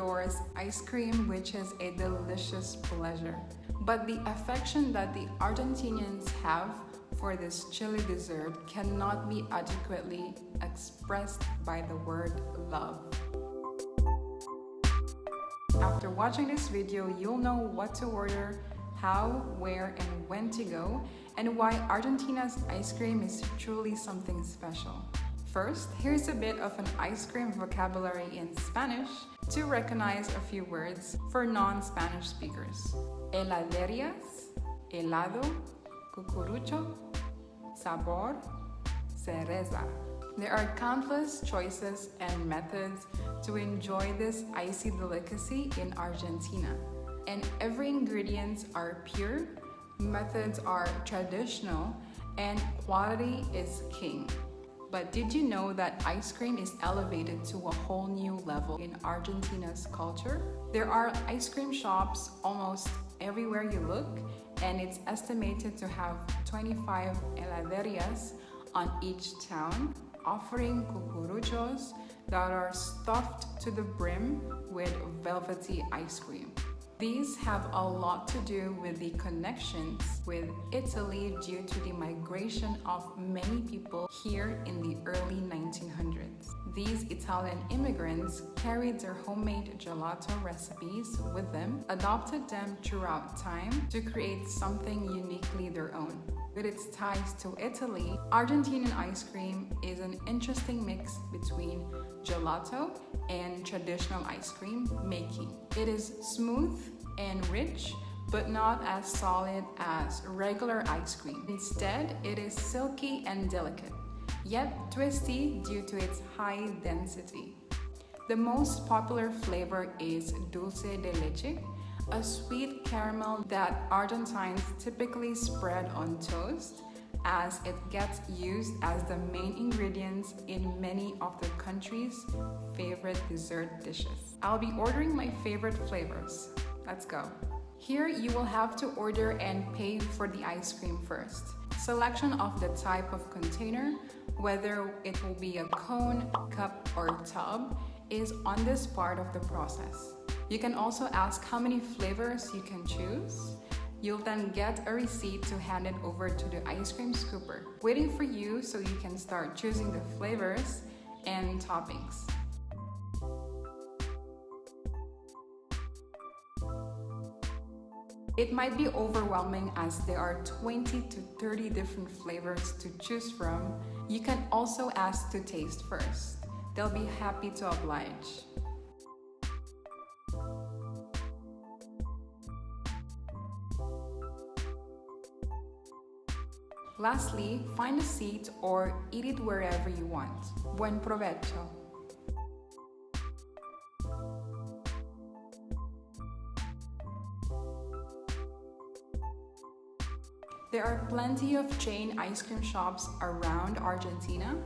adores ice cream, which is a delicious pleasure. But the affection that the Argentinians have for this chilly dessert cannot be adequately expressed by the word love. After watching this video, you'll know what to order, how, where, and when to go, and why Argentina's ice cream is truly something special. First, here's a bit of an ice cream vocabulary in Spanish to recognize a few words for non-Spanish speakers. Heladerías, helado, cucurucho, sabor, cereza. There are countless choices and methods to enjoy this icy delicacy in Argentina. And every ingredients are pure, methods are traditional, and quality is king. But did you know that ice cream is elevated to a whole new level in Argentina's culture? There are ice cream shops almost everywhere you look, and it's estimated to have 25 heladerías on each town, offering cucuruchos that are stuffed to the brim with velvety ice cream. These have a lot to do with the connections with Italy due to the migration of many people here in the early 1900s. These Italian immigrants carried their homemade gelato recipes with them, adopted them throughout time to create something uniquely their own. With its ties to Italy, Argentinian ice cream is an interesting mix between gelato and traditional ice cream making. It is smooth and rich, but not as solid as regular ice cream. Instead, it is silky and delicate, yet twisty due to its high density. The most popular flavor is dulce de leche, a sweet caramel that Argentines typically spread on toast as it gets used as the main ingredients in many of the country's favorite dessert dishes. I'll be ordering my favorite flavors. Let's go. Here you will have to order and pay for the ice cream first. Selection of the type of container, whether it will be a cone, cup, or tub, is on this part of the process. You can also ask how many flavors you can choose. You'll then get a receipt to hand it over to the ice cream scooper, waiting for you so you can start choosing the flavors and toppings. It might be overwhelming as there are 20 to 30 different flavors to choose from. You can also ask to taste first. They'll be happy to oblige. Lastly, find a seat or eat it wherever you want. Buen provecho! There are plenty of chain ice cream shops around Argentina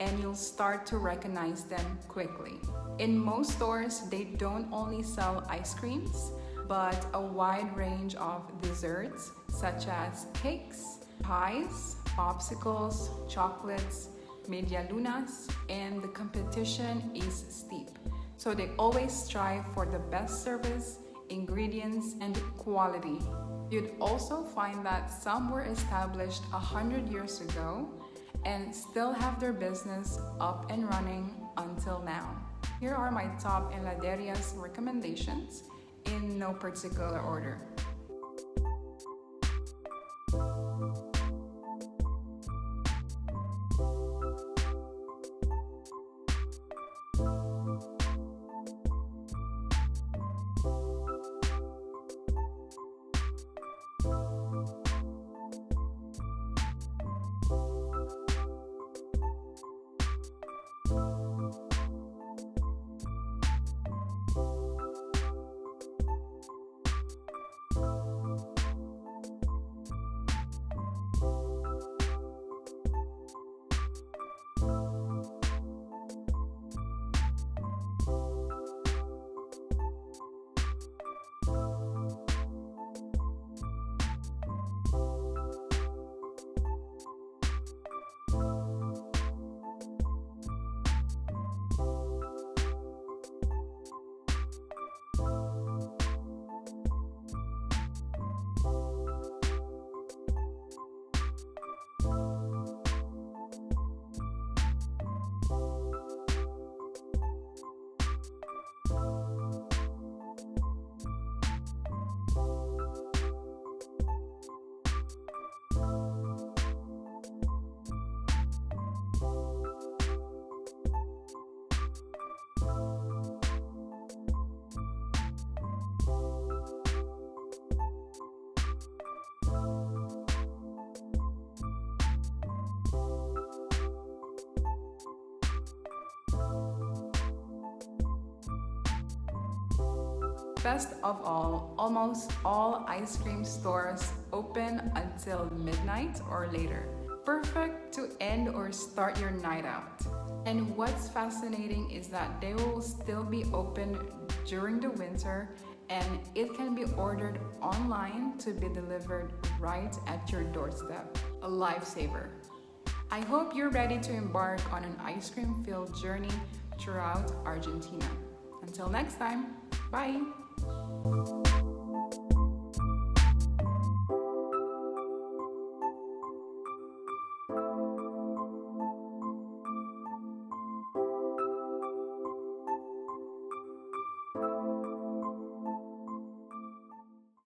and you'll start to recognize them quickly. In most stores, they don't only sell ice creams, but a wide range of desserts such as cakes, pies, popsicles, chocolates, media lunas, and the competition is steep. So they always strive for the best service, ingredients, and quality. You'd also find that some were established a hundred years ago and still have their business up and running until now. Here are my top heladerías recommendations in no particular order. Best of all, almost all ice cream stores open until midnight or later. Perfect to end or start your night out. And what's fascinating is that they will still be open during the winter and it can be ordered online to be delivered right at your doorstep. A lifesaver. I hope you're ready to embark on an ice cream filled journey throughout Argentina. Until next time, bye! Thank you.